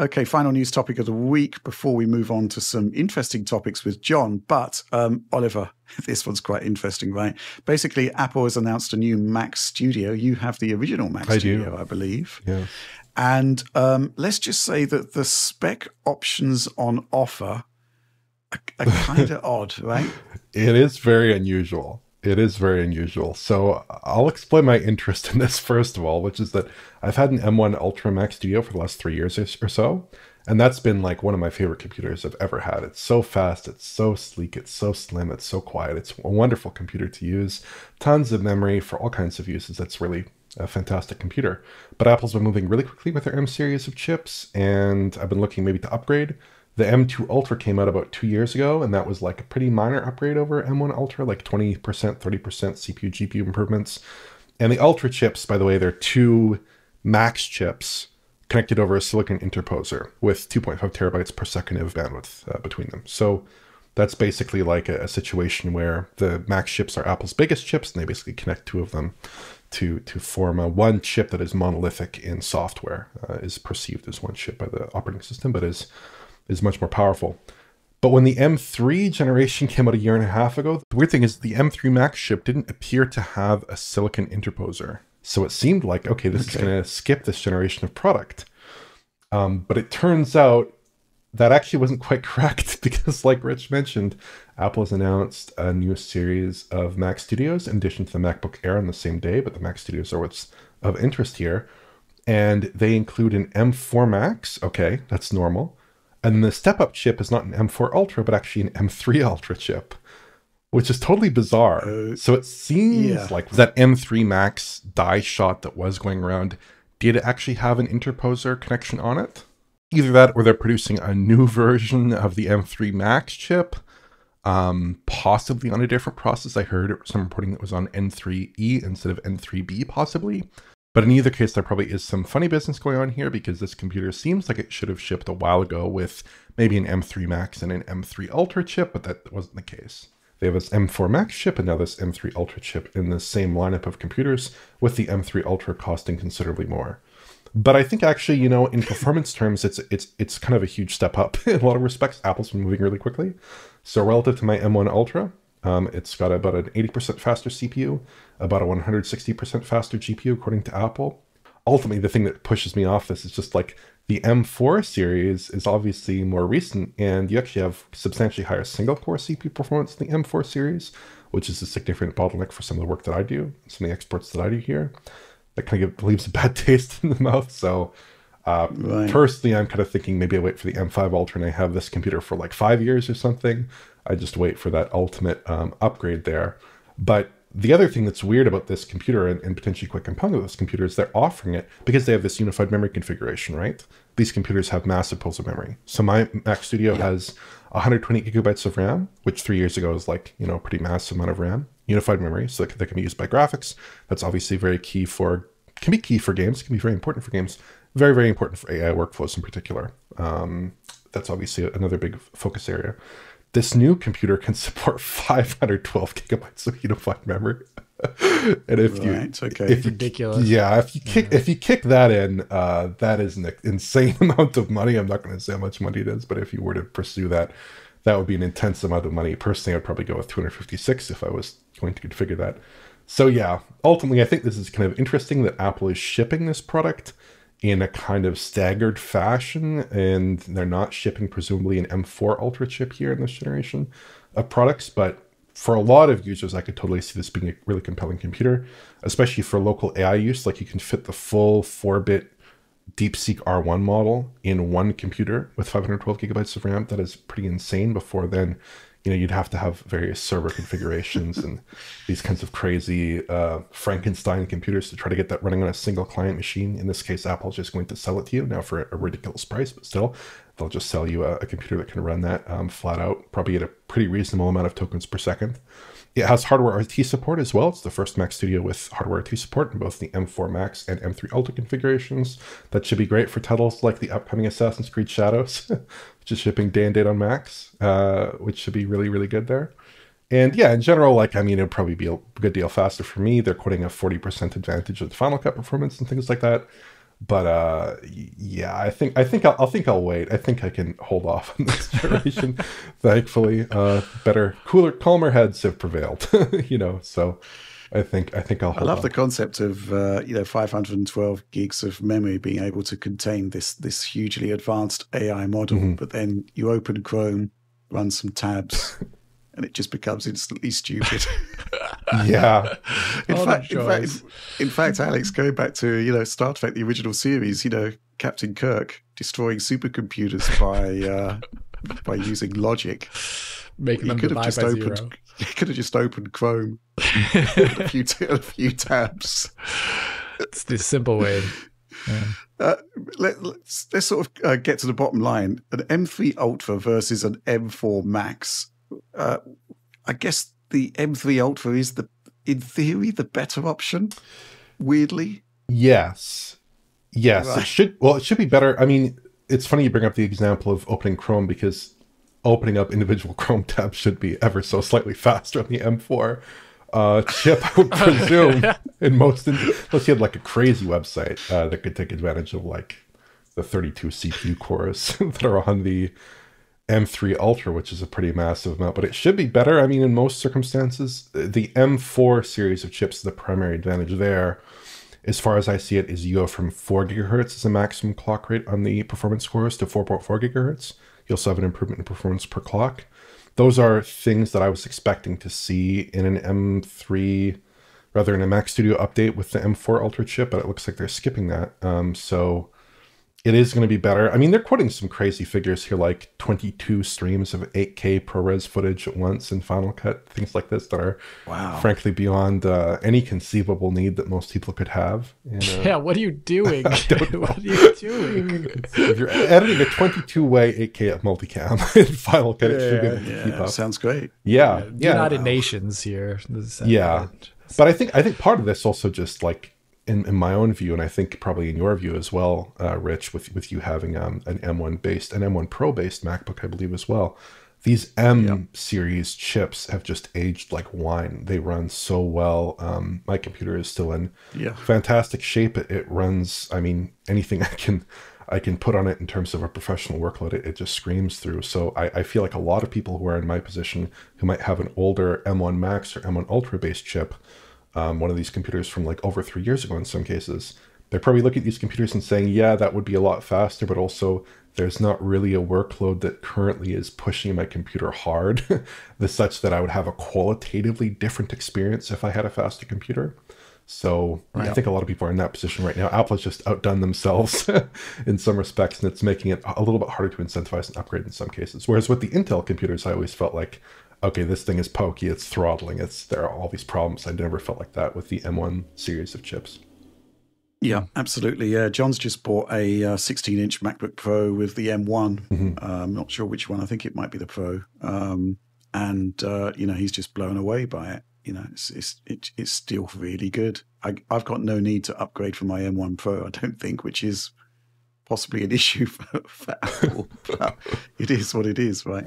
Okay, final news topic of the week before we move on to some interesting topics with John. But um, Oliver, this one's quite interesting, right? Basically, Apple has announced a new Mac Studio. You have the original Mac I Studio, do. I believe. Yeah. And um, let's just say that the spec options on offer are, are kind of odd, right? It is very unusual. It is very unusual. So I'll explain my interest in this first of all, which is that I've had an M1 Ultra Mac Studio for the last three years or so. And that's been like one of my favorite computers I've ever had. It's so fast, it's so sleek, it's so slim, it's so quiet. It's a wonderful computer to use. Tons of memory for all kinds of uses. That's really a fantastic computer. But Apple's been moving really quickly with their M series of chips, and I've been looking maybe to upgrade. The M2 Ultra came out about two years ago, and that was like a pretty minor upgrade over M1 Ultra, like 20%, 30% CPU, GPU improvements. And the Ultra chips, by the way, they're two Max chips connected over a silicon interposer with 2.5 terabytes per second of bandwidth uh, between them. So that's basically like a, a, situation where the Max chips are Apple's biggest chips, and they basically connect two of them to to form a one chip that is monolithic in software, uh, is perceived as one chip by the operating system, but is is much more powerful. But when the M3 generation came out a year and a half ago, the weird thing is the M3 Max chip didn't appear to have a silicon interposer. So it seemed like, okay, this okay. is going to skip this generation of product. Um, but it turns out that actually wasn't quite correct because, like Rich mentioned, Apple has announced a new series of Mac Studios in addition to the MacBook Air on the same day, but the Mac Studios are what's of interest here. And they include an M4 Max. Okay, that's normal. And the step up chip is not an M4 Ultra, but actually an M3 Ultra chip, which is totally bizarre. Uh, so it seems yeah. like that M3 Max die shot that was going around, did it actually have an interposer connection on it? Either that or they're producing a new version of the M3 Max chip, um, possibly on a different process. I heard some reporting that was on N3E instead of N3B, possibly. But in either case, there probably is some funny business going on here because this computer seems like it should have shipped a while ago with maybe an M3 Max and an M3 Ultra chip, but that wasn't the case. They have this M4 Max chip and now this M3 Ultra chip in the same lineup of computers, with the M3 Ultra costing considerably more. But I think actually, you know, in performance terms, it's it's it's kind of a huge step up in a lot of respects. Apple's been moving really quickly. So relative to my M1 Ultra, um, it's got about an 80% faster CPU, about a 160% faster GPU, according to Apple. Ultimately, the thing that pushes me off this is just like the M4 series is obviously more recent, and you actually have substantially higher single core CPU performance in the M4 series, which is a significant bottleneck for some of the work that I do, some of the exports that I do here. That kind of leaves a bad taste in the mouth. So, uh, right. personally, I'm kind of thinking maybe I wait for the M5 Ultra and I have this computer for like five years or something. I just wait for that ultimate um, upgrade there. But the other thing that's weird about this computer and, and potentially quite compelling about this computer is they're offering it because they have this unified memory configuration, right? These computers have massive pools of memory. So my Mac Studio yeah. has 120 gigabytes of RAM, which three years ago was like, you know, a pretty massive amount of RAM, unified memory, so that, that can be used by graphics. That's obviously very key for, can be key for games, can be very important for games, very, very important for AI workflows in particular. Um, that's obviously another big focus area this new computer can support 512 gigabytes of unified memory. and if right, you, okay, if you, ridiculous. Yeah, if you kick, yeah. if you kick that in, uh, that is an insane amount of money. I'm not going to say how much money it is, but if you were to pursue that, that would be an intense amount of money. Personally, I'd probably go with 256 if I was going to configure that. So yeah, ultimately, I think this is kind of interesting that Apple is shipping this product in a kind of staggered fashion, and they're not shipping presumably an M4 Ultra chip here in this generation of products. But for a lot of users, I could totally see this being a really compelling computer, especially for local AI use. Like you can fit the full 4 bit DeepSeek R1 model in one computer with 512 gigabytes of RAM. That is pretty insane. Before then, you know you'd have to have various server configurations and these kinds of crazy uh, frankenstein computers to try to get that running on a single client machine. In this case apple's just going to sell it to you now for a ridiculous price but still they'll just sell you a, a computer that can run that um, flat out probably at a pretty reasonable amount of tokens per second it has hardware RT support as well. It's the first Mac Studio with hardware RT support in both the M4 Max and M3 Ultra configurations. That should be great for titles like the upcoming Assassin's Creed Shadows, which is shipping day and date on Macs, uh, which should be really, really good there. And yeah, in general, like, I mean, it'd probably be a good deal faster for me. They're quoting a 40% advantage of the Final Cut performance and things like that. But uh, yeah, I think I think I'll, I think I'll wait. I think I can hold off on this generation. Thankfully, uh, better, cooler, calmer heads have prevailed. you know, so I think I think I'll. I love on. the concept of uh, you know 512 gigs of memory being able to contain this this hugely advanced AI model, mm-hmm. but then you open Chrome, run some tabs. and it just becomes instantly stupid. yeah. in, fact, in, fact, in fact, Alex, going back to you know Star Trek, the original series, you know Captain Kirk destroying supercomputers by uh, by using logic, making he them could have just opened. Zero. He could have just opened Chrome, a few t- a few tabs. It's the simple way. Yeah. Uh, let, us let's, let's sort of uh, get to the bottom line. An M3 Ultra versus an M4 Max uh, I guess the M3 Ultra is the, in theory, the better option. Weirdly, yes, yes, right. it should. Well, it should be better. I mean, it's funny you bring up the example of opening Chrome because opening up individual Chrome tabs should be ever so slightly faster on the M4 uh, chip, I would presume. in most, unless you had like a crazy website uh, that could take advantage of like the 32 CPU cores that are on the M3 Ultra, which is a pretty massive amount, but it should be better. I mean, in most circumstances, the M4 series of chips, the primary advantage there, as far as I see it, is you go from 4 gigahertz as a maximum clock rate on the performance cores to 4.4 gigahertz. You also have an improvement in performance per clock. Those are things that I was expecting to see in an M3, rather in a Mac Studio update with the M4 Ultra chip, but it looks like they're skipping that. Um, so it is going to be better. I mean, they're quoting some crazy figures here, like 22 streams of 8K ProRes footage at once in Final Cut, things like this that are, wow. frankly, beyond uh, any conceivable need that most people could have. And, uh, yeah, what are you doing? what are you doing? if you're editing a 22 way 8K at multicam in Final Cut, it should be able to yeah, keep up. Sounds great. Yeah, yeah. yeah. United wow. Nations here. Yeah, but I think I think part of this also just like in, in my own view, and I think probably in your view as well, uh, Rich, with with you having um, an M1 based, an M1 Pro based MacBook, I believe as well. These M yep. series chips have just aged like wine. They run so well. Um, my computer is still in yeah. fantastic shape. It, it runs. I mean, anything I can I can put on it in terms of a professional workload, it, it just screams through. So I, I, feel like a lot of people who are in my position who might have an older M1 Max or M1 Ultra based chip um, one of these computers from like over three years ago in some cases, they're probably looking at these computers and saying, yeah, that would be a lot faster, but also there's not really a workload that currently is pushing my computer hard, the such that I would have a qualitatively different experience if I had a faster computer. So I think a lot of people are in that position right now. Apple has just outdone themselves in some respects, and it's making it a little bit harder to incentivize an upgrade in some cases. Whereas with the Intel computers, I always felt like okay, this thing is pokey, it's throttling, it's there are all these problems. I never felt like that with the M1 series of chips. Yeah, absolutely. Yeah, John's just bought a 16 uh, inch MacBook Pro with the M1. Mm-hmm. Uh, I'm not sure which one. I think it might be the Pro. Um, and uh, you know, he's just blown away by it. You know, it's it's it, it's still really good. I, I've got no need to upgrade from my M1 Pro. I don't think, which is possibly an issue for, for Apple. it is what it is, right?